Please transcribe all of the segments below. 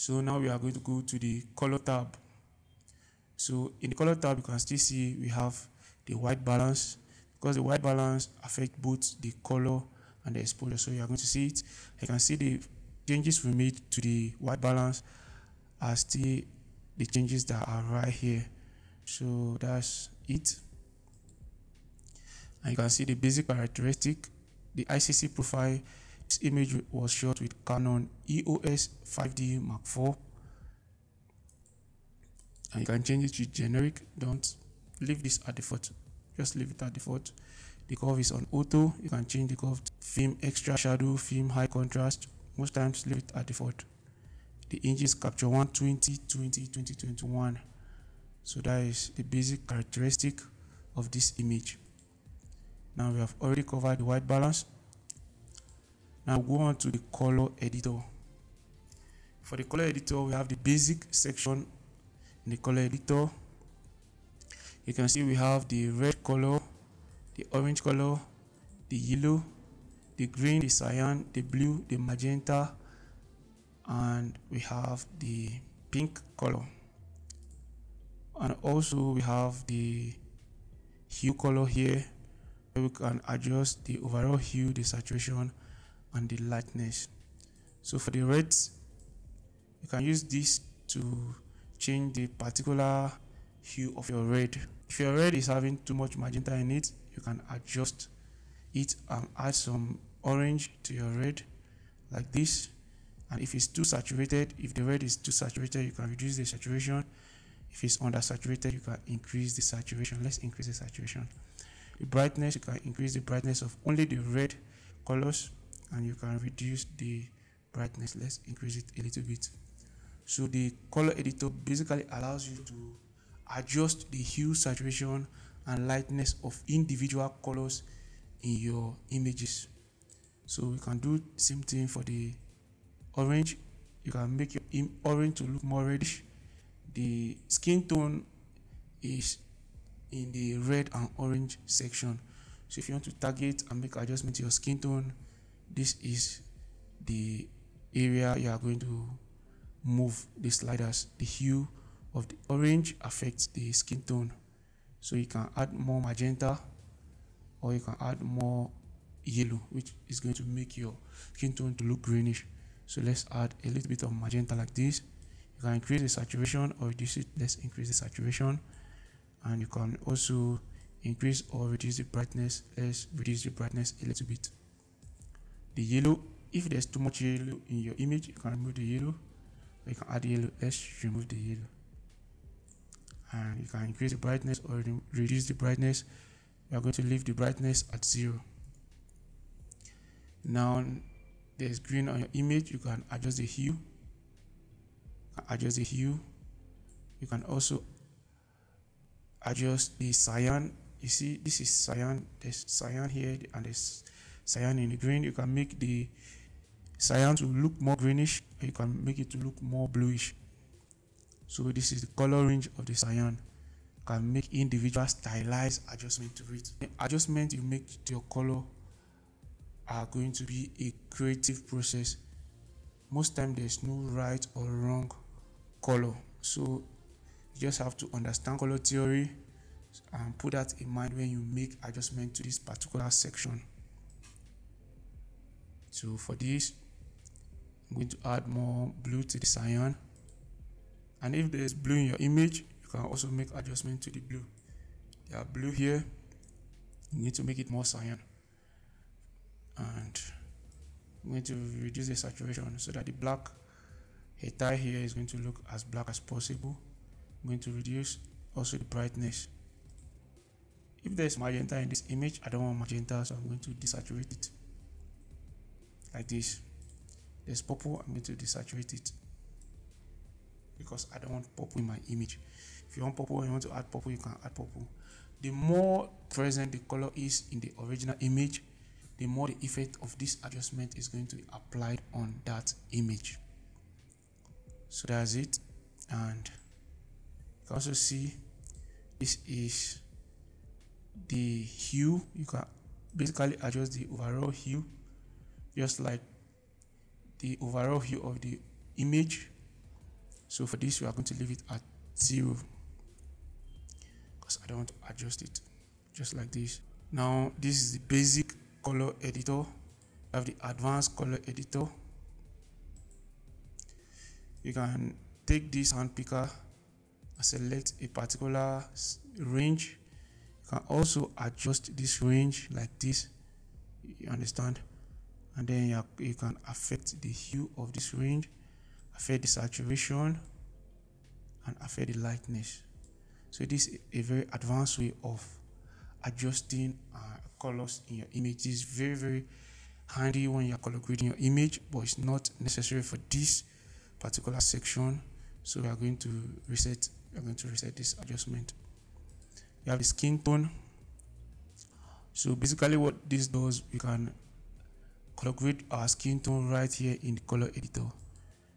so now we are going to go to the color tab. So in the color tab you can still see we have the white balance because the white balance affects both the color and the exposure. So you are going to see it. You can see the changes we made to the white balance are still the changes that are right here. So that's it. And you can see the basic characteristic the ICC profile this image was shot with Canon EOS 5D Mark IV and you can change it to generic. Don't leave this at default. Just leave it at default. The curve is on auto. You can change the curve. To film extra shadow film high contrast. Most times leave it at default. The images capture 120 20 2021 so that is the basic characteristic of this image. Now we have already covered the white balance now go on to the color editor. For the color editor we have the basic section in the color editor. You can see we have the red color the orange color the yellow the green the cyan the blue the magenta and we have the pink color. And also we have the hue color here we can adjust the overall hue the saturation and the lightness. So for the reds you can use this to change the particular hue of your red. If your red is having too much magenta in it you can adjust it and add some orange to your red like this. And if it's too saturated if the red is too saturated you can reduce the saturation. If it's under saturated you can increase the saturation. Let's increase the saturation. The brightness you can increase the brightness of only the red colors and you can reduce the brightness. Let's increase it a little bit. So the color editor basically allows you to adjust the hue saturation and lightness of individual colors in your images. So we can do the same thing for the orange. You can make your orange to look more reddish. The skin tone is in the red and orange section. So if you want to target and make adjustment to your skin tone this is the area you are going to move the sliders. The hue of the orange affects the skin tone. So you can add more magenta or you can add more yellow which is going to make your skin tone to look greenish. So let's add a little bit of magenta like this. You can increase the saturation or reduce it. Let's increase the saturation. And you can also increase or reduce the brightness. Let's reduce the brightness a little bit the yellow if there's too much yellow in your image you can remove the yellow you can add yellow let's remove the yellow. And you can increase the brightness or reduce the brightness. We are going to leave the brightness at zero. Now there's green on your image you can adjust the hue. Adjust the hue. You can also adjust the cyan. You see this is cyan. There's cyan here and there's cyan in the green you can make the cyan to look more greenish you can make it to look more bluish. So this is the color range of the cyan. You can make individual stylized adjustment to it. The adjustment you make to your color are going to be a creative process. Most time there's no right or wrong color. So you just have to understand color theory and put that in mind when you make adjustment to this particular section so for this I'm going to add more blue to the cyan. And if there is blue in your image you can also make adjustment to the blue. There are blue here. You need to make it more cyan. And I'm going to reduce the saturation so that the black a tie here is going to look as black as possible. I'm going to reduce also the brightness. If there's magenta in this image I don't want magenta so I'm going to desaturate it like this there's purple I'm going to desaturate it. Because I don't want purple in my image. If you want purple you want to add purple you can add purple. The more present the color is in the original image the more the effect of this adjustment is going to be applied on that image. So that's it. And you can also see this is the hue. You can basically adjust the overall hue just like the overall view of the image. So for this we are going to leave it at zero. Because I don't want to adjust it just like this. Now this is the basic color editor. I have the advanced color editor. You can take this hand picker and select a particular range. You can also adjust this range like this. You understand and then you, you can affect the hue of this range affect the saturation and affect the lightness. So this is a very advanced way of adjusting uh, colors in your image. This is very very handy when you're color grading your image but it's not necessary for this particular section. So we are going to reset we're going to reset this adjustment. You have the skin tone. So basically what this does we can color grade our skin tone right here in the color editor.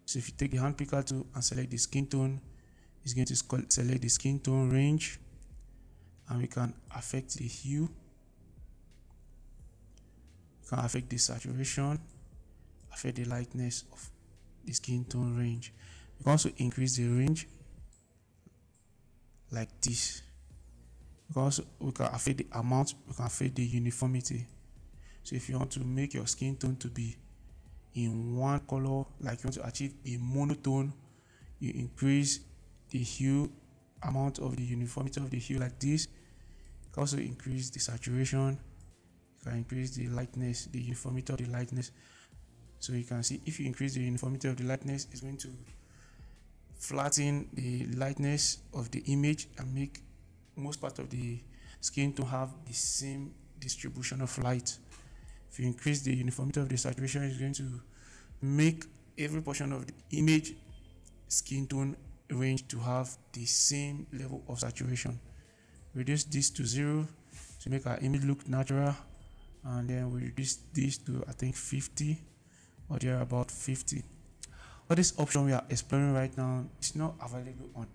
So if you take the hand picker tool and select the skin tone it's going to select the skin tone range and we can affect the hue. We can affect the saturation affect the lightness of the skin tone range. We can also increase the range like this. We can also we can affect the amount we can affect the uniformity so if you want to make your skin tone to be in one color like you want to achieve a monotone you increase the hue amount of the uniformity of the hue like this. You can also increase the saturation. You can increase the lightness the uniformity of the lightness. So you can see if you increase the uniformity of the lightness it's going to flatten the lightness of the image and make most part of the skin to have the same distribution of light if you increase the uniformity of the saturation it's going to make every portion of the image skin tone range to have the same level of saturation. Reduce this to zero to make our image look natural and then we reduce this to i think 50 or there about 50 all this option we are exploring right now is not available on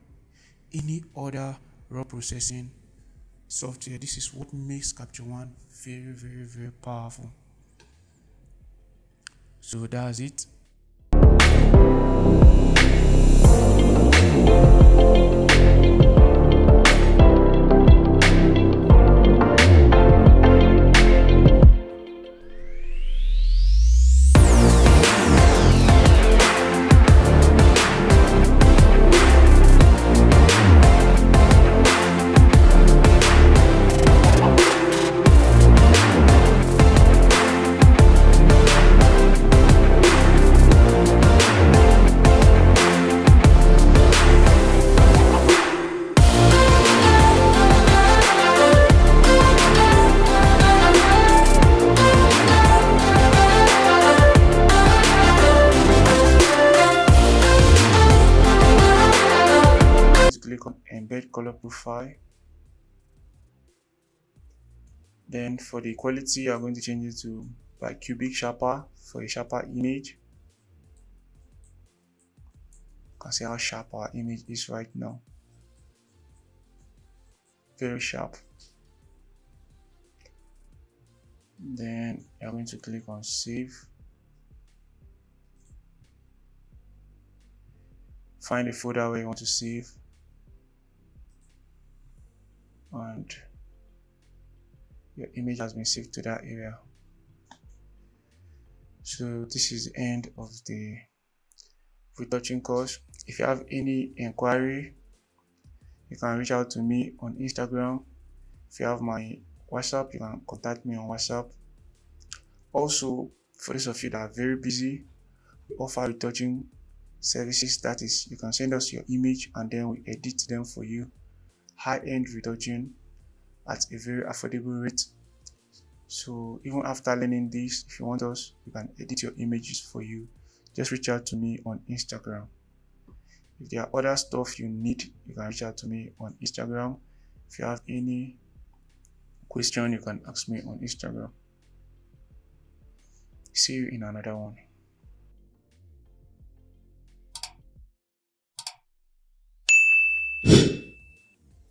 any other raw processing software. This is what makes capture one very very very powerful so that's it embed color profile. Then for the quality you are going to change it to bicubic sharper for a sharper image. You can see how sharp our image is right now. Very sharp. Then you're going to click on save. Find a folder where you want to save and your image has been saved to that area. So this is the end of the retouching course. If you have any inquiry you can reach out to me on instagram. If you have my whatsapp you can contact me on whatsapp. Also for those of you that are very busy we offer retouching services. That is you can send us your image and then we edit them for you high-end retouching at a very affordable rate. So even after learning this if you want us we can edit your images for you. Just reach out to me on instagram. If there are other stuff you need you can reach out to me on instagram. If you have any question you can ask me on instagram. See you in another one